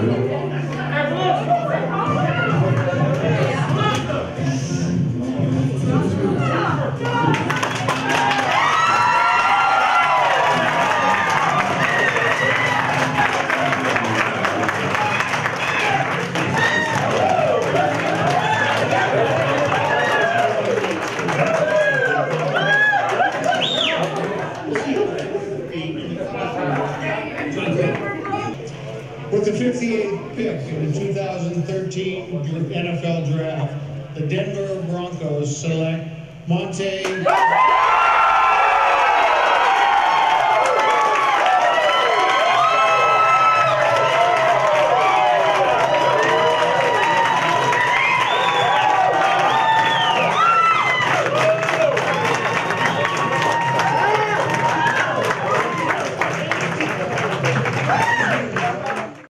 你。With the 58th pick in the 2013 NFL Draft, the Denver Broncos select Monte